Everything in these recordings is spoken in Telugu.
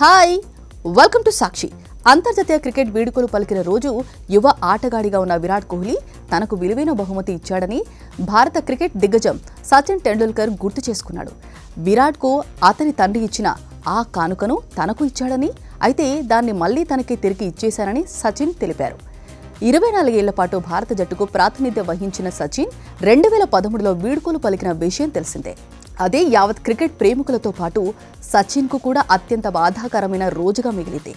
హాయ్ వెల్కమ్ టు సాక్షి. అంతర్జాతీయ క్రికెట్ వేడుకలు పలికిన రోజు యువ ఆటగాడిగా ఉన్న విరాట్ కోహ్లీ తనకు విలువైన బహుమతి ఇచ్చాడని భారత క్రికెట్ దిగ్గజం సచిన్ టెండూల్కర్ గుర్తు చేసుకున్నాడు. విరాట్కు అతని తండ్రి ఇచ్చిన ఆ కానుకను తనకు ఇచ్చాడని అయితే దాన్ని మళ్ళీ తనకి తిరిగి ఇచ్చేశానని సచిన్ తెలిపారు. ఇరవై నాలుగేళ్ళ పాటు భారత జట్టుకు ప్రాతినిధ్యం వహించిన సచిన్ రెండు వేల పదమూడులో వీడ్కోలు పలికిన విషయం తెలిసిందే. అదే యావత్ క్రికెట్ ప్రేమికులతో పాటు సచిన్కు కూడా అత్యంత బాధాకరమైన రోజుగా మిగిలింది.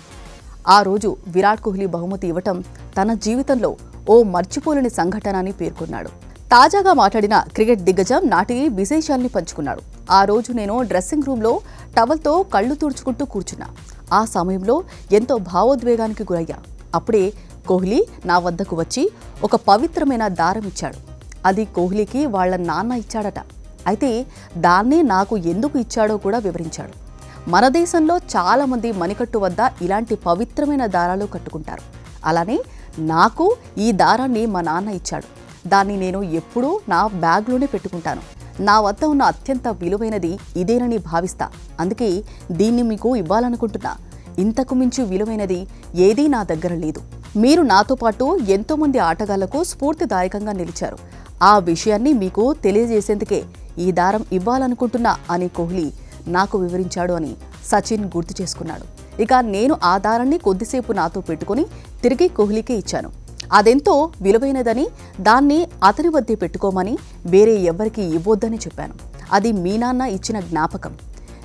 ఆ రోజు విరాట్ కోహ్లీ బహుమతి ఇవ్వటం తన జీవితంలో ఓ మర్చిపోలేని సంఘటన అని పేర్కొన్నాడు. తాజాగా మాట్లాడిన క్రికెట్ దిగ్గజం నాటి విశేషాల్ని పంచుకున్నాడు. ఆ రోజు నేను డ్రెస్సింగ్ రూమ్లో టవల్తో కళ్ళు తుడుచుకుంటూ కూర్చున్నా. ఆ సమయంలో ఎంతో భావోద్వేగానికి గురయ్యా. అప్పుడే కోహ్లీ నా వద్దకు వచ్చి ఒక పవిత్రమైన దారం ఇచ్చాడు. అది కోహ్లీకి వాళ్ళ నాన్న ఇచ్చాడట. అయితే దాన్నే నాకు ఎందుకు ఇచ్చాడో కూడా వివరించాడు. మన దేశంలో చాలామంది మణికట్టు వద్ద ఇలాంటి పవిత్రమైన దారాలు కట్టుకుంటారు. అలానే నాకు ఈ దారాన్ని మా నాన్న ఇచ్చాడు. దాన్ని నేను ఎప్పుడూ నా బ్యాగ్లోనే పెట్టుకుంటాను. నా వద్ద ఉన్న అత్యంత విలువైనది ఇదేనని భావిస్తా. అందుకే దీన్ని మీకు ఇవ్వాలనుకుంటున్నా. ఇంతకు మించి విలువైనది ఏదీ నా దగ్గర లేదు. మీరు నాతో పాటు ఎంతోమంది ఆటగాళ్ళకు స్ఫూర్తిదాయకంగా నిలిచారు. ఆ విషయాన్ని మీకు తెలియజేసేందుకే ఈ దారం ఇవ్వాలనుకుంటున్నా అని కోహ్లీ నాకు వివరించాడు అని సచిన్ గుర్తు చేసుకున్నాడు. ఇక నేను ఆ దారాన్ని కొద్దిసేపు నాతో పెట్టుకుని తిరిగి కోహ్లీకే ఇచ్చాను. అదెంతో విలువైనదని దాన్ని అతని వద్దే పెట్టుకోమని వేరే ఎవ్వరికీ ఇవ్వొద్దని చెప్పాను. అది మీ నాన్న ఇచ్చిన జ్ఞాపకం.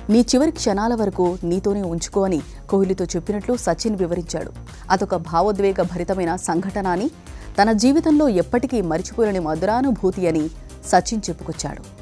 నీ చివరి క్షణాల వరకు నీతోనే ఉంచుకో అని కోహ్లీతో చెప్పినట్లు సచిన్ వివరించాడు. అదొక భావోద్వేగ భరితమైన సంఘటన అని తన జీవితంలో ఎప్పటికీ మరిచిపోలేని మధురానుభూతి అని సచిన్ చెప్పుకొచ్చాడు.